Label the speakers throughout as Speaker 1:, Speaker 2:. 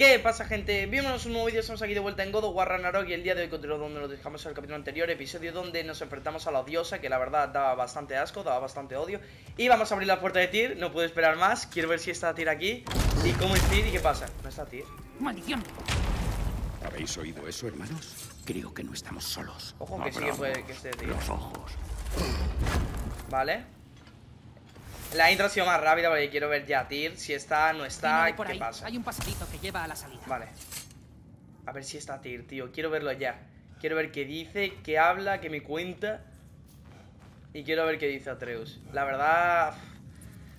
Speaker 1: ¿Qué pasa gente? Bienvenidos a un nuevo vídeo, estamos aquí de vuelta en God of War Ragnarok y el día de hoy continuamos donde nos dejamos en el capítulo anterior, episodio donde nos enfrentamos a la odiosa, que la verdad daba bastante asco, daba bastante odio Y vamos a abrir la puerta de Tyr, no puedo esperar más, quiero ver si está Tyr aquí Y cómo es Tyr y qué pasa, no está Tyr
Speaker 2: ¡Maldición!
Speaker 3: ¿Habéis oído eso, hermanos? Creo que no estamos solos.
Speaker 1: Ojo que sí que puede que esté Tyr
Speaker 3: Los ojos.
Speaker 1: Vale La intro ha sido más rápida porque quiero ver ya a Tyr, si está, no está,
Speaker 2: por
Speaker 1: qué
Speaker 2: ahí.
Speaker 1: pasa
Speaker 2: Hay un pasadito que lleva a la salida.
Speaker 1: Vale. A ver si está Tyr, tío. Quiero verlo ya. Quiero ver qué dice, qué habla, qué me cuenta. Y quiero ver qué dice Atreus. La verdad...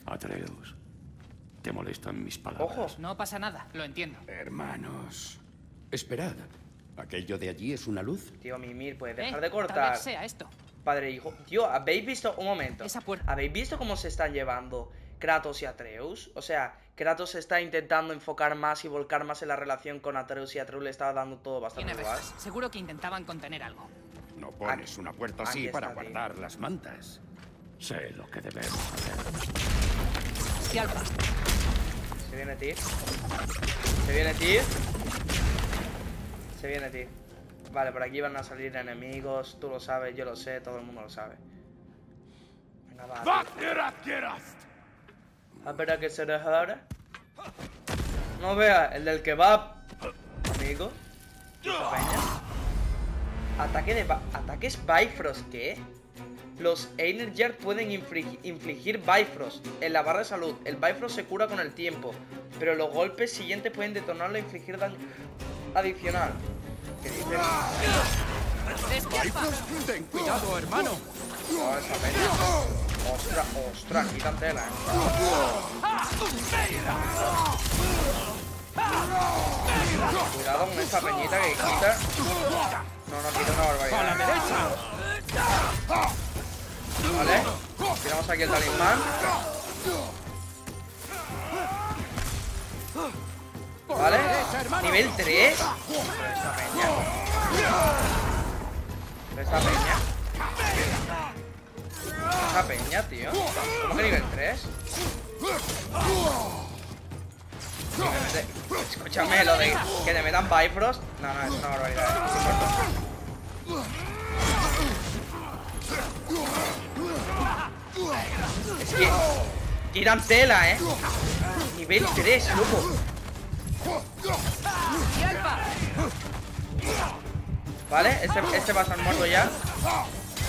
Speaker 3: Atreus. ¿Te molestan mis palabras?
Speaker 1: Ojo.
Speaker 2: No pasa nada, lo entiendo.
Speaker 3: Hermanos. Esperad. ¿Aquello de allí es una luz?
Speaker 1: Tío, Mimir, puedes
Speaker 2: Eh,
Speaker 1: dejar de
Speaker 2: Tal
Speaker 1: cortar.
Speaker 2: vez sea esto.
Speaker 1: Padre e hijo. Tío, ¿habéis visto? Un momento.
Speaker 2: Esa puerta.
Speaker 1: ¿Habéis visto cómo se están llevando Kratos y Atreus? O sea, Kratos está intentando enfocar más y volcar más en la relación con Atreus y Atreus le está dando todo bastante
Speaker 2: Tiene
Speaker 1: igual.
Speaker 2: Seguro que intentaban contener algo.
Speaker 3: No pones una puerta así
Speaker 1: está,
Speaker 3: para
Speaker 1: tío.
Speaker 3: guardar las mantas. Sé lo que debemos hacer.
Speaker 2: Cialpa,
Speaker 1: Se viene Tyr. Se viene Tyr. Se viene Tyr. Vale, por aquí van a salir enemigos. Tú lo sabes, yo lo sé, todo el mundo lo sabe. Venga, va. A ver a qué se deja ahora. No vea, el del kebab. Amigo. Ataque de ataques Bifrost, ¿qué? Los Energy pueden inflig- infligir Bifrost en la barra de salud. El Bifrost se cura con el tiempo, pero los golpes siguientes pueden detonarlo e infligir daño adicional. ¿Qué dices?
Speaker 3: ¡Ten cuidado, hermano!
Speaker 1: Oh, esa peña. Ostras, ostras, quitan tela. Cuidado con esta peñita que quita. No, no, quita una barbaridad. Vale. Tiramos aquí el talismán. Nivel 3. Pero esta peña. Pero esta peña. Esta peña, tío. ¿Cómo que nivel 3? Escúchame, lo de que te metan Bifrost. No, no, es una barbaridad. Es que tiran tela, eh. Nivel 3, loco. ¿Vale? Este, este va a estar muerto ya.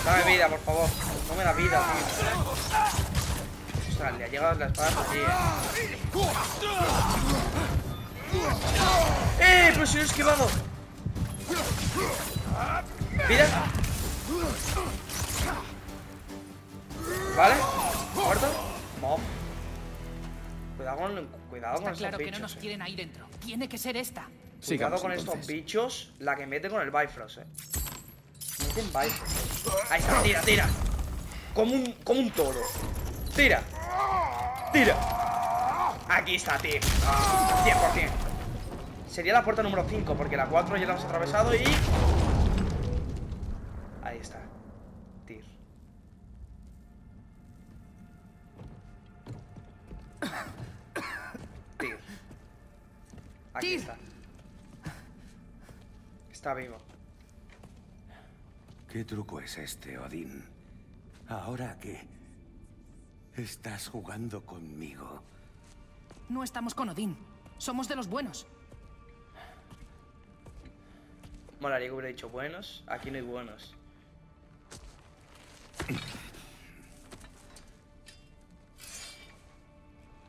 Speaker 1: Dame vida, por favor. No me da vida, tío. Ostras, le ha llegado la espada así, eh. ¡Eh! Pero si lo he esquivado. Vida. ¿Vale? ¿Muerto? Mob. Cuidado con, cuidado con
Speaker 2: claro que no nos
Speaker 1: eh.
Speaker 2: quieren ahí dentro. Tiene que ser esta.
Speaker 1: Cuidado con estos bichos, la que mete con el Bifrost, eh. Meten Bifrost. Ahí está, tira, tira. Como un, como un toro. Tira. Tira. Aquí está, tío. 100%. Sería la puerta número 5, porque la 4 ya la hemos atravesado y... Ahí está. Tyr. Tyr. Aquí está. Está vivo.
Speaker 3: ¿Qué truco es este, Odín? Ahora que estás jugando conmigo.
Speaker 2: No estamos con Odín. Somos de los buenos.
Speaker 1: Molaría que hubiera dicho buenos. Aquí no hay buenos.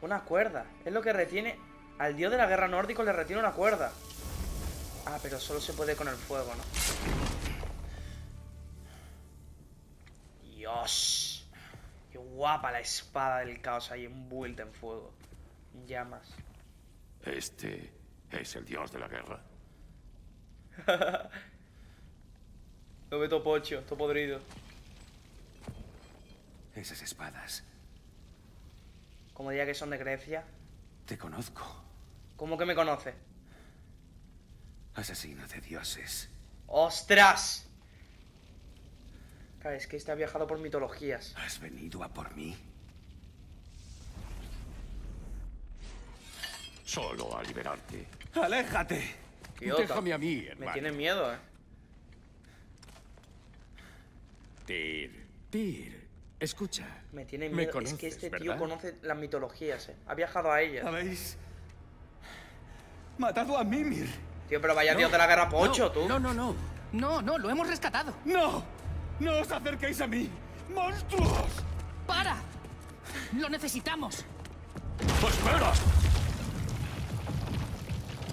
Speaker 1: Una cuerda. Es lo que retiene. Al dios de la guerra nórdico le retiene una cuerda. Ah, pero solo se puede con el fuego, ¿no? Dios. Qué guapa la espada del caos ahí envuelta en fuego. Llamas.
Speaker 3: Este es el dios de la guerra.
Speaker 1: Lo ve topocho, todo podrido.
Speaker 3: Esas espadas.
Speaker 1: Como diría que son de Grecia.
Speaker 3: Te conozco.
Speaker 1: ¿Cómo que me conoce?
Speaker 3: Asesino de dioses.
Speaker 1: ¡Ostras! Claro, es que este ha viajado por mitologías.
Speaker 3: ¿Has venido a por mí? solo a liberarte. ¡Aléjate! Déjame a mí,
Speaker 1: Me tiene miedo, eh.
Speaker 3: Tyr, Tyr, escucha.
Speaker 1: Me tiene
Speaker 3: Me
Speaker 1: miedo. es que este tío conoce las mitologías, eh. Ha viajado a ellas.
Speaker 3: ¿Habéis matado a Mimir?
Speaker 1: Tío, pero vaya
Speaker 2: No,
Speaker 1: dios de la guerra pocho,
Speaker 2: no,
Speaker 1: tú.
Speaker 2: No, no, no. No, no, lo hemos rescatado.
Speaker 3: ¡No! ¡No os acerquéis a mí! ¡Monstruos!
Speaker 2: ¡Para! ¡Lo necesitamos!
Speaker 3: ¡Espera!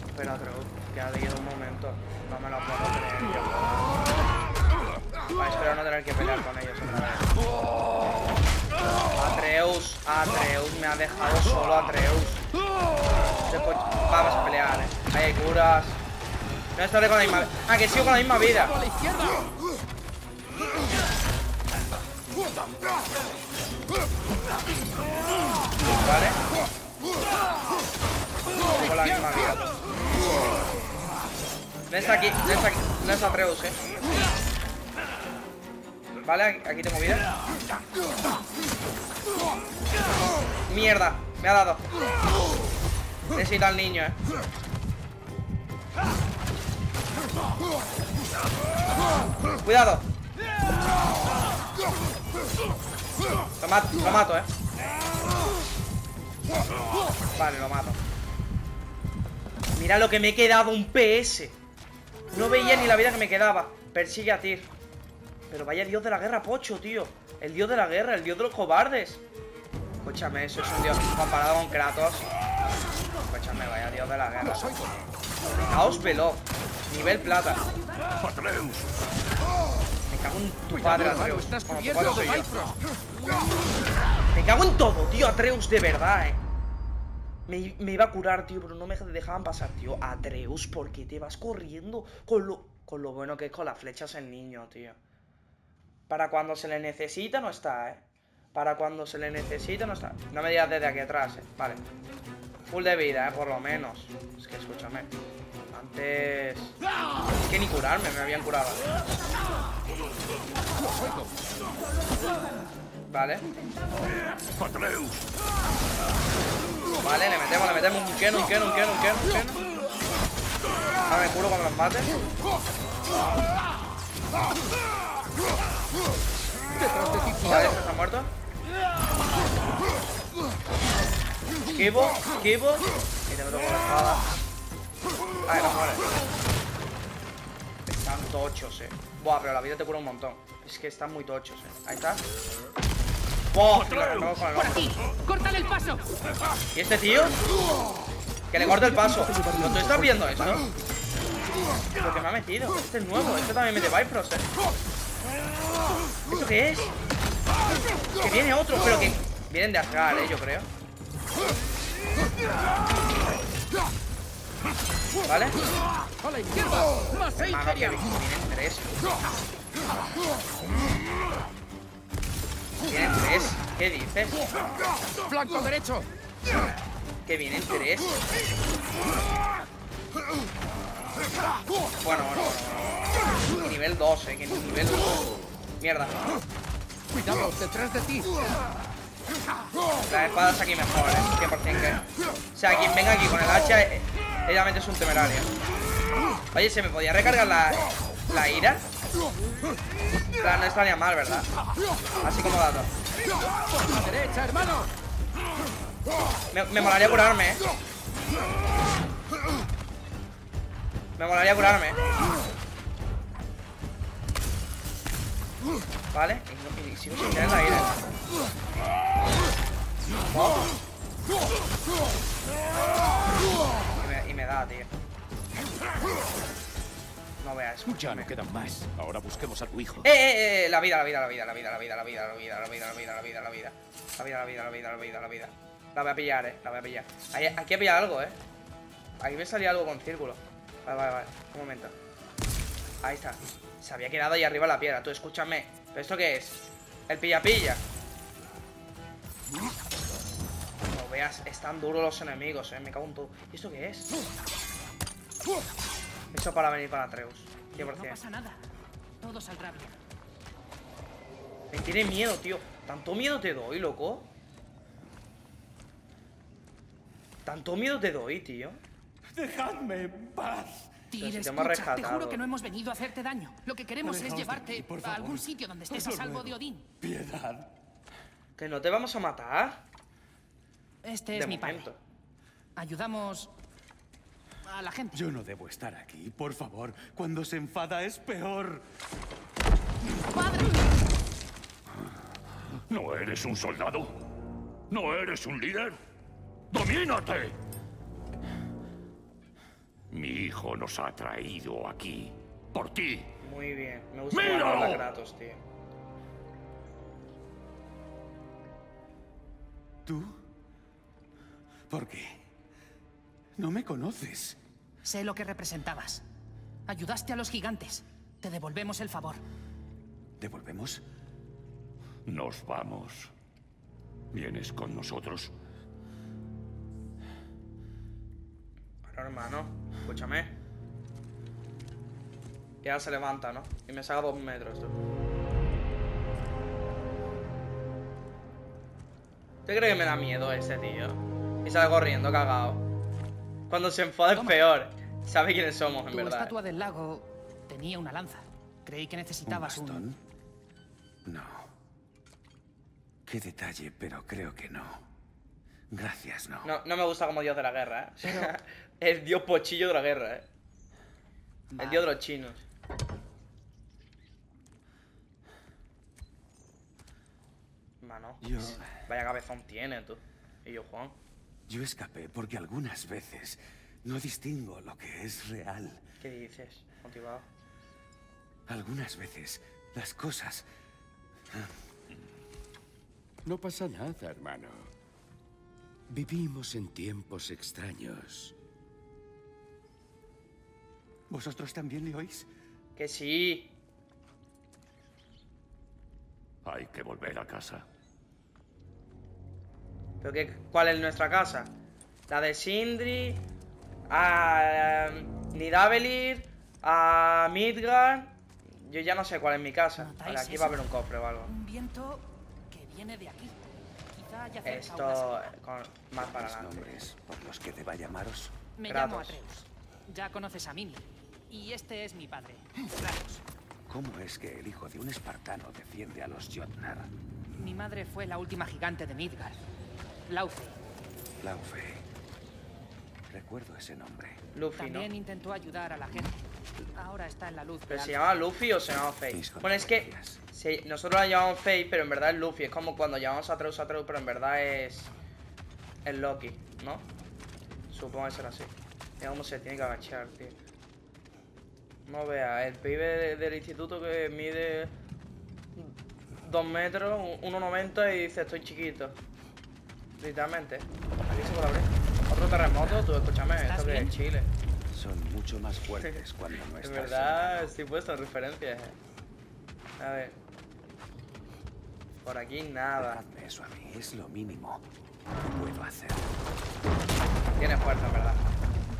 Speaker 1: Espera, creo que ha leído un momento. No me lo puedo creer. Vale, espero no tener que pelear con ellos otra vez. Atreus, Atreus, me ha dejado solo Atreus. Después, vamos a pelear, eh. Ahí hay curas. No estaré con la misma Ah, que sigo con la misma vida. ¿Vale? Con la misma vida. No está aquí, no está aquí, no está Atreus, eh. Vale, aquí tengo vida. Mierda, me ha dado. Necesito al niño, eh. Cuidado. Lo mato, lo mato, eh. Vale, lo mato. Mira lo que me he quedado, un PS. No veía ni la vida que me quedaba. Persigue a Tyr. Pero vaya dios de la guerra, Pocho, tío. El dios de la guerra, el dios de los cobardes. Escúchame, eso es un dios comparado con Kratos. Escúchame, vaya dios de la guerra. Caos veloz. Nivel plata.
Speaker 3: ¡Atreus!
Speaker 1: Me cago en tu padre, Atreus.
Speaker 2: estás cubierto de.
Speaker 1: Me cago en todo, tío, Atreus, de verdad, eh. Me, me iba a curar, tío, pero no me dejaban pasar, tío. Atreus, ¿por qué te vas corriendo? Con lo, con lo bueno que es con las flechas el niño, tío. Para cuando se le necesita, no está, eh. Para cuando se le necesita, no está. No me digas desde aquí atrás, eh. Vale. Full de vida, eh, por lo menos. Es que escúchame. Antes. Es que ni curarme, me habían curado. Vale. Vale, le metemos, le metemos un keno, un keno, un keno, un keno, un. Ahora me curo cuando los mate. Vale, este está muerto. Esquivo, esquivo. Y te meto con la espada. Ay, no muere. Están tochos, eh. Buah, pero la vida te cura un montón. Es que están muy tochos, eh. Ahí está. ¡Buah!
Speaker 2: ¡Por aquí! ¡Córtale el paso!
Speaker 1: ¿Y este tío? Que le corte el paso. ¿No tú estás viendo esto? Lo que me ha metido. Este es nuevo. Este también mete Bifrost, eh. ¿Esto qué es? Que viene otro, pero que... Vienen de Asgard, eh, yo creo. ¿Vale?
Speaker 2: ¡A la izquierda! ¡Más Eikerian!
Speaker 1: vienen tres. Vienen tres. ¿Qué dices?
Speaker 2: ¡Flanco derecho!
Speaker 1: Que vienen tres. Bueno, bueno, bueno, bueno. Nivel 2, eh, que nivel 2. Mierda.
Speaker 2: ¡Cuidado! ¡Detrás de ti!
Speaker 1: La espada es aquí mejor, eh. 100% que. O sea, quien venga aquí con el hacha, eh, realmente es un temerario. Oye, ¿se me podía recargar la, la ira? Plan, no estaría mal, ¿verdad? Así como dato.
Speaker 2: ¡A la derecha, hermano!
Speaker 1: Me, me molaría curarme, eh. Me molaría curarme. Vale, y, no- y sigo sin tener la ira. Oh. Y, me, y me da, tío. No veas.
Speaker 3: Ya no quedan más. Ahora busquemos a tu hijo.
Speaker 1: Eh, eh, eh, la vida, la vida, la vida, la vida, la vida, la vida, la vida, la vida, la vida, la vida, la vida. La vida, la vida, la vida, la vida, la vida. La voy a pillar, eh, la voy a pillar. Ahí- Aquí he pillado algo, eh. Aquí me salía algo con círculo. Vale, vale, vale. Un momento. Ahí está. Se había quedado ahí arriba la piedra. Tú, escúchame. ¿Pero esto qué es? El pilla-pilla. No veas, están duros los enemigos, eh. Me cago en todo. ¿Y esto qué es? Eso para venir para Atreus. 100%.
Speaker 2: No pasa nada. Todo saldrá bien.
Speaker 1: Me tiene miedo, tío. ¿Tanto miedo te doy, loco? Tanto miedo te doy, tío.
Speaker 3: ¡Dejadme en paz!
Speaker 2: Tyr,
Speaker 1: si te hemos
Speaker 2: escucha, te
Speaker 1: rescatado.
Speaker 2: juro que no hemos venido a hacerte daño. Lo que queremos es llevarte
Speaker 3: aquí,
Speaker 2: a algún sitio donde estés a salvo de Odín.
Speaker 3: Piedad.
Speaker 1: Que no te vamos a matar.
Speaker 2: Este
Speaker 1: De
Speaker 2: es mi
Speaker 1: momento.
Speaker 2: padre. Ayudamos a la gente.
Speaker 3: Yo no debo estar aquí, por favor. Cuando se enfada es peor.
Speaker 2: ¡Padre!
Speaker 4: ¿No eres un soldado? ¿No eres un líder? ¡Domínate! Mi hijo nos ha traído aquí. Por ti.
Speaker 1: Muy bien. Me gusta
Speaker 4: ¡Míralo!
Speaker 1: Kratos, tío.
Speaker 3: ¿Tú? ¿Por qué? No me conoces.
Speaker 2: Sé lo que representabas. Ayudaste a los gigantes. Te devolvemos el favor.
Speaker 3: ¿Devolvemos?
Speaker 4: Nos vamos. ¿Vienes con nosotros?
Speaker 1: Pero hermano, escúchame. Y ahora se levanta, ¿no? Y me saca dos metros, tú. ¿Usted cree que me da miedo ese tío? Y sale corriendo, cagado. Cuando se enfada es peor. Sabe quiénes somos, en
Speaker 2: Tu
Speaker 1: verdad.
Speaker 2: estatua del lago tenía una lanza. Creí que
Speaker 3: ¿Un
Speaker 2: necesitabas un...
Speaker 3: bastón? No. Qué detalle, pero creo que no. Gracias, no.
Speaker 1: No, no me gusta como dios de la guerra, ¿eh?
Speaker 2: Pero-
Speaker 1: el dios pochillo de la guerra, ¿eh? El
Speaker 2: Vale.
Speaker 1: dios de los chinos. Mano,
Speaker 3: Yo...
Speaker 1: vaya cabezón tiene, tú. Y yo, Juan.
Speaker 3: Yo escapé porque algunas veces no distingo lo que es real.
Speaker 1: ¿Qué dices? Motivado.
Speaker 3: Algunas veces las cosas...
Speaker 5: No pasa nada, hermano. Vivimos en tiempos extraños.
Speaker 3: ¿Vosotros también le oís?
Speaker 1: Que sí.
Speaker 4: Hay que volver a casa.
Speaker 1: ¿Pero qué, cuál es nuestra casa? La de Sindri, a um, Nidavellir, a Midgard. Yo ya no sé cuál es mi casa.
Speaker 2: ¿Notáis
Speaker 1: Vale, aquí
Speaker 2: eso?
Speaker 1: va a haber un cofre o algo.
Speaker 2: Un viento que viene de aquí. Quizá haya
Speaker 1: Esto con, más para
Speaker 3: ¿Los
Speaker 1: adelante.
Speaker 3: nombres por los que deba llamaros?
Speaker 2: Me
Speaker 1: Kratos.
Speaker 2: llamo Atreus. Ya conoces a Mimi. Y este es mi padre, Kratos.
Speaker 3: ¿Cómo es que el hijo de un espartano defiende a los Jotnar?
Speaker 2: Mi madre fue la última gigante de Midgard. Laufey.
Speaker 3: Laufe. Recuerdo ese nombre.
Speaker 1: Luffy, ¿no?
Speaker 2: También intentó ayudar a la gente. Ahora está en la luz.
Speaker 1: ¿Pero se llama Luffy o se llama Faye? Bueno, es que se- nosotros la llamamos Faye, pero en verdad es Luffy. Es como cuando llamamos a Atreus a Atreus, pero en verdad es. Es Loki, ¿no? Supongo que será así. Mira cómo se tiene que agachar, tío. No vea, el pibe de- del instituto que mide 2 metros, un- 1,90 y dice estoy chiquito. Literalmente. Aquí se puede abrir. Otro terremoto, tú escúchame,
Speaker 2: ¿Estás
Speaker 1: esto que es Chile.
Speaker 3: Son mucho más fuertes cuando no
Speaker 1: En
Speaker 3: estás
Speaker 1: verdad,
Speaker 3: sentado.
Speaker 1: estoy puesto en referencias. eh. A ver. Por aquí nada.
Speaker 3: Dejadme eso a mí, es lo mínimo que puedo hacer.
Speaker 1: Tiene fuerza, en verdad.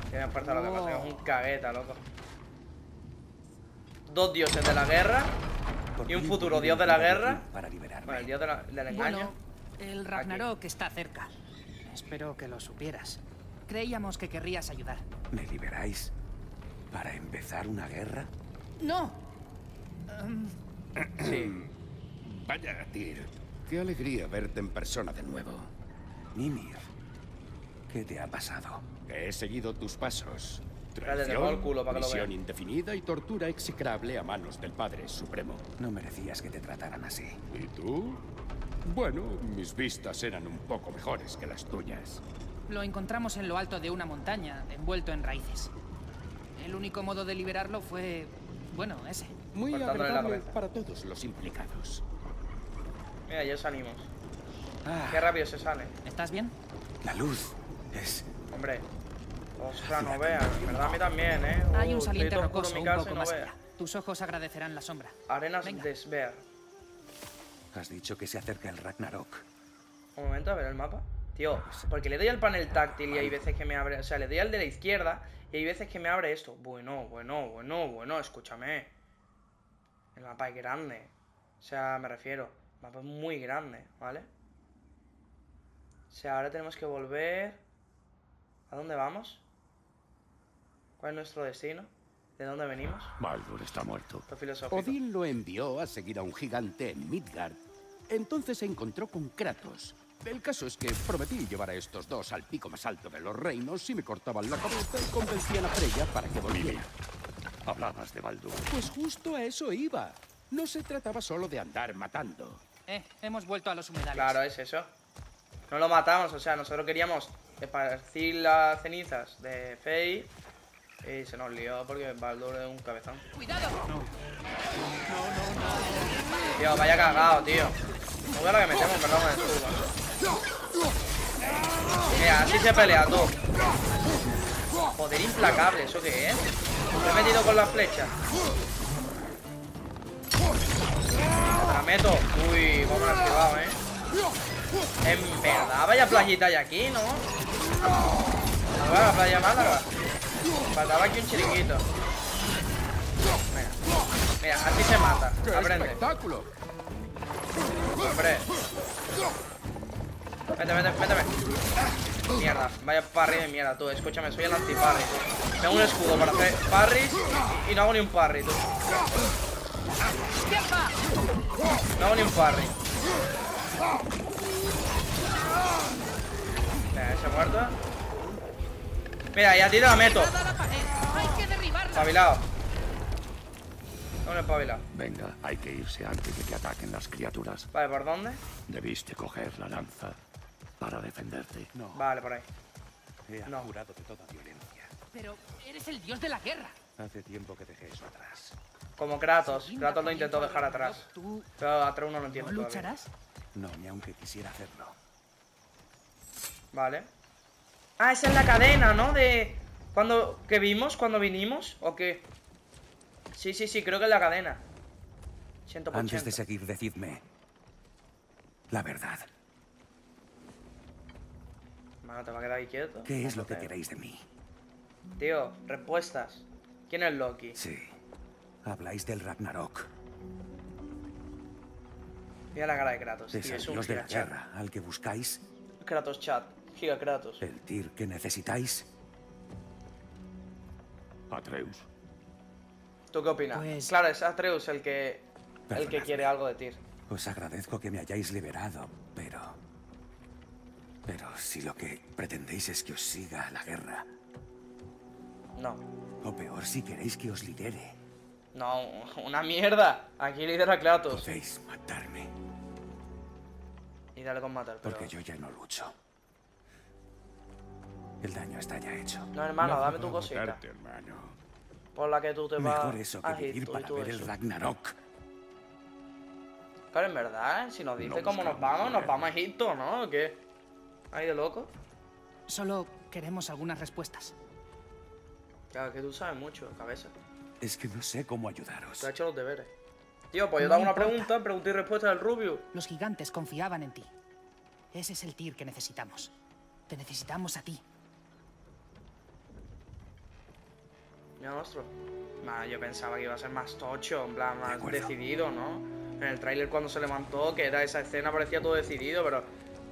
Speaker 1: Tiene fuerza, lo que pasa es que es un cagueta, loco. Dos dioses de la guerra.
Speaker 3: ¿Por
Speaker 1: ¿Y un futuro dios de la guerra?
Speaker 3: Para liberarme.
Speaker 1: Bueno, el dios de la- del engaño.
Speaker 2: Bueno, el Ragnarok está cerca. Espero que lo supieras. Creíamos que querrías ayudar.
Speaker 3: ¿Me liberáis? ¿Para empezar una guerra?
Speaker 2: ¡No!
Speaker 1: Sí.
Speaker 5: Vaya, Tyr. Qué alegría verte en persona de nuevo.
Speaker 3: Mimir, ¿qué te ha pasado?
Speaker 5: He seguido tus pasos.
Speaker 1: El culo para que lo
Speaker 5: misión indefinida y tortura execrable a manos del Padre Supremo.
Speaker 3: No merecías que te trataran así.
Speaker 5: ¿Y tú? Bueno, mis vistas eran un poco mejores que las tuyas.
Speaker 2: Lo encontramos en lo alto de una montaña, envuelto en raíces. El único modo de liberarlo fue... bueno, ese.
Speaker 5: Muy agradable para todos los implicados.
Speaker 1: Mira, ya salimos.
Speaker 3: Ah,
Speaker 1: Qué rápido se sale.
Speaker 2: ¿Estás bien?
Speaker 3: la luz es...
Speaker 1: Hombre. Ostras, no veas. En verdad a mí también, ¿eh?
Speaker 2: Hay un saliente rocoso un poco
Speaker 1: no
Speaker 2: más allá. Tus ojos agradecerán la sombra.
Speaker 1: Arenas
Speaker 2: Venga.
Speaker 1: de Sver.
Speaker 3: Has dicho que se acerca el Ragnarok.
Speaker 1: Un momento, a ver el mapa. Tío, porque le doy al panel táctil y hay veces que me abre. O sea, le doy al de la izquierda y hay veces que me abre esto. Bueno, bueno, bueno, bueno, escúchame. El mapa es grande. O sea, me refiero. El mapa es muy grande, ¿vale? O sea, ahora tenemos que volver. ¿A dónde vamos? ¿Cuál es nuestro destino? ¿De dónde venimos?
Speaker 4: Baldur está muerto.
Speaker 5: Odín lo envió a seguir a un gigante en Midgard. Entonces se encontró con Kratos. El caso es que prometí llevar a estos dos al pico más alto de los reinos si me cortaban la cabeza y convencían a Freya para que volviera.
Speaker 4: Hablabas de Baldur.
Speaker 5: Pues justo a eso iba. No se trataba solo de andar matando.
Speaker 2: Eh, hemos vuelto a los humedales.
Speaker 1: Claro, es eso. No lo matamos, o sea, nosotros queríamos esparcir las cenizas de Fey y se nos lió porque Baldur es un cabezón.
Speaker 2: ¡Cuidado!
Speaker 1: Tío, vaya cagado, tío. No lo que metemos, perdón, el escudo. Mira, así se pelea, tú. Poder implacable, ¿eso qué es? Me he metido con la flecha. Te la meto. Uy, cómo la he esquivado, ¿eh? En verdad, vaya playita hay aquí, ¿no? No va la playa Málaga. Faltaba aquí un chiringuito. Mira, mira, así se mata.
Speaker 5: ¡Qué
Speaker 1: Aprende.
Speaker 5: espectáculo!
Speaker 1: Hombre. Vete, vete, méteme. Mierda, vaya parry de mierda, tú. Escúchame, soy el anti-parry. Tengo un escudo para hacer parries y no hago ni un parry, tú. No hago ni un parry. Mira, ese muerto. Mira, y a ti te la meto.
Speaker 2: ¡Hay que derribarla!
Speaker 1: Espabilado. Un espabilado.
Speaker 4: Venga, hay que irse antes de que ataquen las criaturas.
Speaker 1: Vale, ¿por dónde?
Speaker 4: Debiste coger la lanza para defenderte.
Speaker 3: No,
Speaker 1: Vale, por ahí.
Speaker 3: he
Speaker 1: no.
Speaker 3: jurado de toda violencia.
Speaker 2: Pero eres el dios de la guerra.
Speaker 3: Hace tiempo que dejé eso atrás.
Speaker 1: Como Kratos. Kratos lo intentó dejar atrás.
Speaker 2: ¿Tú
Speaker 1: Pero Atreus no lo
Speaker 2: no
Speaker 1: entiende todavía.
Speaker 2: lucharás?
Speaker 3: No, ni aunque quisiera hacerlo.
Speaker 1: Vale. Ah, esa es la cadena, ¿no? De... Cuando... ¿Que vimos cuando vinimos? ¿O qué? Sí, sí, sí, creo que es la cadena. 100%.
Speaker 3: Antes de seguir, decidme la verdad.
Speaker 1: Mano, te va a quedar ahí quieto.
Speaker 3: ¿Qué es lo que queréis de mí?
Speaker 1: Tío, respuestas. ¿Quién es Loki?
Speaker 3: Sí. Habláis del Ragnarok,
Speaker 1: Mira la cara de Kratos. tío, es un
Speaker 3: de la guerra al que buscáis,
Speaker 1: Kratos chat. Giga Kratos.
Speaker 3: el Tyr que necesitáis.
Speaker 4: Atreus.
Speaker 1: ¿Tú qué opinas?
Speaker 2: Pues-
Speaker 1: Claro, es Atreus el que... El que quiere algo de ti.
Speaker 3: Os agradezco que me hayáis liberado, pero... Pero si lo que pretendéis es que os siga a la guerra,
Speaker 1: No.
Speaker 3: o peor si queréis que os lidere,
Speaker 1: No, una mierda. Aquí lidera Kratos.
Speaker 3: podéis matarme,
Speaker 1: Y dale con matar, pero...
Speaker 3: porque yo ya no lucho. El daño está ya hecho.
Speaker 1: No, hermano,
Speaker 5: No
Speaker 1: dame tu cosita.
Speaker 5: matarte, hermano.
Speaker 1: Por la que tú te vas
Speaker 3: Mejor eso que
Speaker 1: a
Speaker 3: vivir para ver el
Speaker 1: eso.
Speaker 3: Ragnarok.
Speaker 1: Claro, en verdad, ¿eh? si nos dice
Speaker 4: No
Speaker 1: cómo nos vamos, nos vamos a Egipto, ¿no? ¿O qué? ¿Ahí de loco?
Speaker 2: Solo queremos algunas respuestas.
Speaker 1: Claro, que tú sabes mucho, cabeza.
Speaker 3: Es que no sé cómo ayudaros.
Speaker 1: Tú has hecho los deberes. Tío, pues yo te hago una pregunta, pregunta y respuesta del Rubio.
Speaker 2: Los gigantes confiaban en ti. Ese es el Tyr que necesitamos. Te necesitamos a ti.
Speaker 1: Mira, monstruo. Man, yo pensaba que iba a ser más tocho, en plan, más decidido, ¿no? En el tráiler cuando se levantó, que era esa escena, parecía todo decidido, pero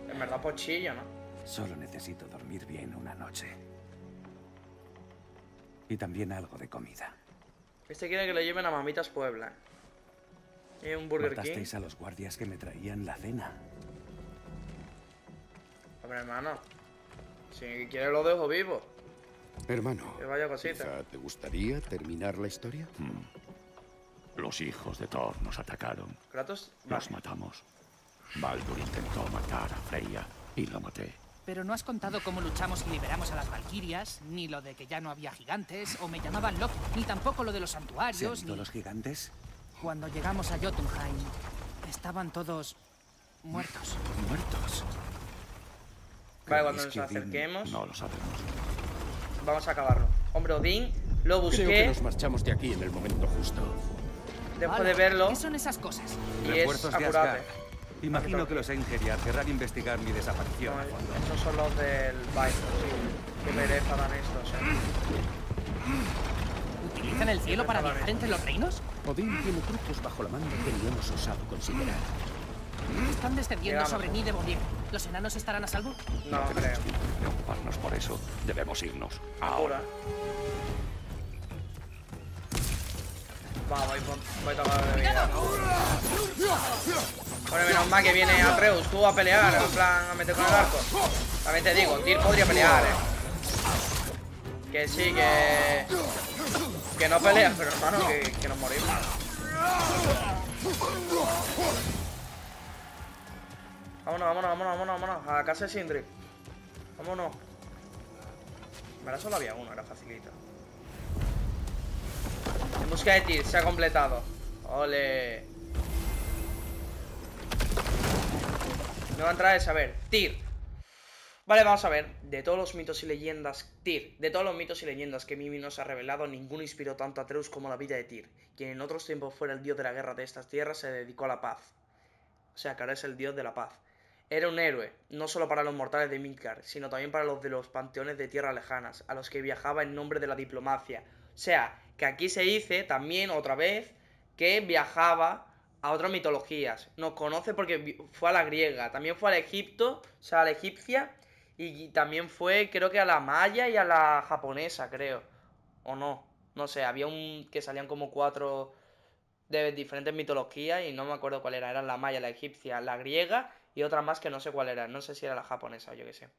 Speaker 1: en verdad pochillo, ¿no?
Speaker 3: Solo necesito dormir bien una noche. Y también algo de comida.
Speaker 1: Este quiere que le lleven a Mamitas Puebla. Y un Burger King.
Speaker 3: Matasteis a los guardias que me traían la cena.
Speaker 1: Hombre, hermano. Si quiere lo dejo vivo.
Speaker 5: Hermano,
Speaker 1: Que vaya cosita.
Speaker 5: quizá ¿te gustaría terminar la historia?
Speaker 4: Los hijos de Thor nos atacaron.
Speaker 1: Kratos,
Speaker 4: Los
Speaker 1: vale.
Speaker 4: matamos. Baldur intentó matar a Freya y lo maté.
Speaker 2: Pero no has contado cómo luchamos y liberamos a las Valquirias, ni lo de que ya no había gigantes, o me llamaban Loki, ni tampoco lo de los
Speaker 3: ¿Se han
Speaker 2: santuarios, ni...
Speaker 3: los gigantes?
Speaker 2: Cuando llegamos a Jotunheim, estaban todos muertos.
Speaker 3: Muertos.
Speaker 1: Vale, cuando
Speaker 3: ¿Creéis
Speaker 1: nos acerquemos,
Speaker 4: No lo sabemos.
Speaker 1: Vamos a acabarlo. Hombre, Odín, lo
Speaker 5: Creo que
Speaker 1: busqué
Speaker 5: nos marchamos de aquí en el momento justo.
Speaker 1: después
Speaker 2: Hala,
Speaker 1: de verlo
Speaker 2: ¿Qué son esas cosas?
Speaker 1: y es
Speaker 3: Refuerzos de
Speaker 1: apurate.
Speaker 3: Asgard. Imagino que los Eingeriar querrán investigar mi desaparición.
Speaker 1: No, estos son los del Viper, sí. Qué pereza dan estos, eh.
Speaker 2: ¿Utilizan el cielo para viajar entre los reinos?
Speaker 5: Odín tiene trucos bajo la manga que ni hemos osado considerar.
Speaker 2: Están descendiendo
Speaker 1: Llegamos.
Speaker 2: sobre Nidevollir. ¿Los enanos estarán a salvo?
Speaker 1: No, creo.
Speaker 4: Preocuparnos por eso. Debemos irnos.
Speaker 1: Ahora. Va, voy, voy de vida. Bueno, menos mal que viene Atreus, tú a pelear, en plan a meter con el arco. También te digo, Tyr podría pelear, eh. Que sí, que. Que no pelea, pero hermano, que, que nos morimos. Vámonos, vámonos, vámonos, vámonos, vámonos. A casa de Sindri. Vámonos. Verdad solo había uno, era facilito. En busca de Tyr, se ha completado. Ole. Nueva entrada de saber. Tyr. Vale, vamos a ver. De todos los mitos y leyendas, Tyr. De todos los mitos y leyendas que Mimi nos ha revelado, ninguno inspiró tanto a Atreus como la vida de Tyr, quien en otros tiempos fuera el dios de la guerra de estas tierras, se dedicó a la paz. O sea, que ahora es el dios de la paz. Era un héroe, no solo para los mortales de Midgard, sino también para los de los panteones de tierras lejanas, a los que viajaba en nombre de la diplomacia. O sea, que aquí se dice también otra vez que viajaba a otras mitologías. Nos conoce porque fue a la griega, también fue al Egipto, o sea, a la egipcia, y también fue, creo que a la maya y a la japonesa, creo. O no, no sé, había un que salían como cuatro de diferentes mitologías y no me acuerdo cuál era. Eran la maya, la egipcia, la griega y otra más que no sé cuál era. No sé si era la japonesa o yo qué sé.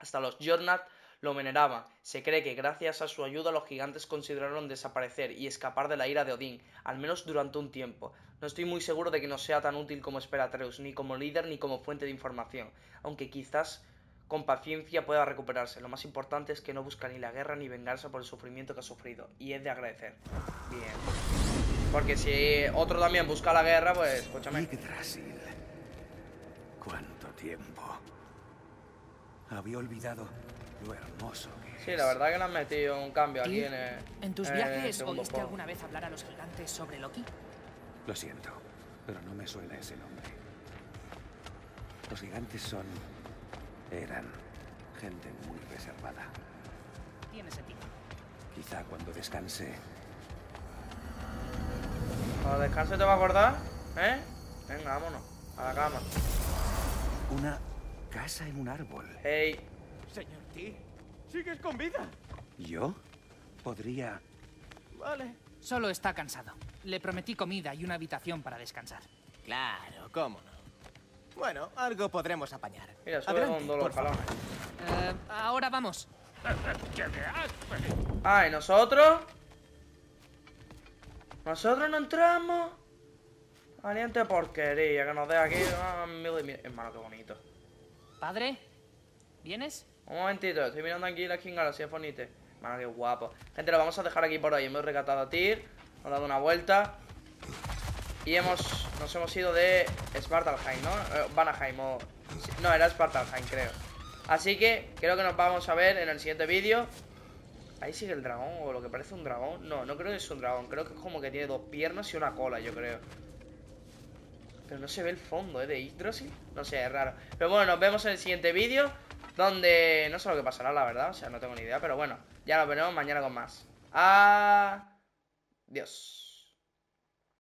Speaker 1: Hasta los Jornat lo veneraban. Se cree que gracias a su ayuda los gigantes consideraron desaparecer y escapar de la ira de Odín, al menos durante un tiempo. No estoy muy seguro de que nos sea tan útil como espera Atreus, ni como líder ni como fuente de información, aunque quizás con paciencia pueda recuperarse. Lo más importante es que no busca ni la guerra ni vengarse por el sufrimiento que ha sufrido, y es de agradecer. Bien. Porque si otro también busca la guerra, pues escúchame.
Speaker 3: Yggdrasil. ¿Cuánto tiempo? Había olvidado lo hermoso que es.
Speaker 1: Sí, la verdad que le han metido un cambio aquí en el.
Speaker 2: ¿En tus
Speaker 1: en
Speaker 2: viajes oíste
Speaker 1: juego.
Speaker 2: alguna vez hablar a los gigantes sobre Loki?
Speaker 3: Lo siento, pero no me suena ese nombre. Los gigantes son... eran gente muy reservada.
Speaker 2: Tiene sentido.
Speaker 3: Quizá cuando descanse...
Speaker 1: Cuando descanse te va a acordar, ¿eh? Venga, vámonos. A la cama.
Speaker 3: Una casa en un árbol.
Speaker 1: Hey.
Speaker 6: Señor T, ¿sigues con vida?
Speaker 3: ¿Yo? Podría...
Speaker 6: Vale.
Speaker 2: Solo está cansado. Le prometí comida y una habitación para descansar.
Speaker 6: Claro, cómo no. Bueno, algo podremos apañar.
Speaker 1: Mira, sube
Speaker 6: Adelante,
Speaker 1: con los
Speaker 6: por.
Speaker 2: Eh, ahora vamos.
Speaker 4: ¿Qué me?
Speaker 1: Ah, ¿y nosotros? ¿Nosotros no entramos? Valiente porquería, que nos deja aquí. Ah, mil y mil. Hermano, qué bonito.
Speaker 2: Padre, ¿vienes?
Speaker 1: Un momentito, estoy mirando aquí la King Galaxy Fonite. Mano, qué guapo. Gente, lo vamos a dejar aquí por hoy. Hemos recatado a Tyr, hemos dado una vuelta. Y hemos. Nos hemos ido de Svartalheim, ¿no? Eh, Vanaheim o. No, era Svartalheim, creo. Así que creo que nos vamos a ver en el siguiente vídeo. Ahí sigue el dragón, o lo que parece un dragón. No, no creo que es un dragón. Creo que es como que tiene dos piernas y una cola, yo creo. Pero no se ve el fondo, ¿eh? De Yggdrasil. No sé, es raro. Pero bueno, nos vemos en el siguiente vídeo. Donde no sé lo que pasará, la verdad. O sea, no tengo ni idea. Pero bueno, ya nos veremos mañana con más. Adiós.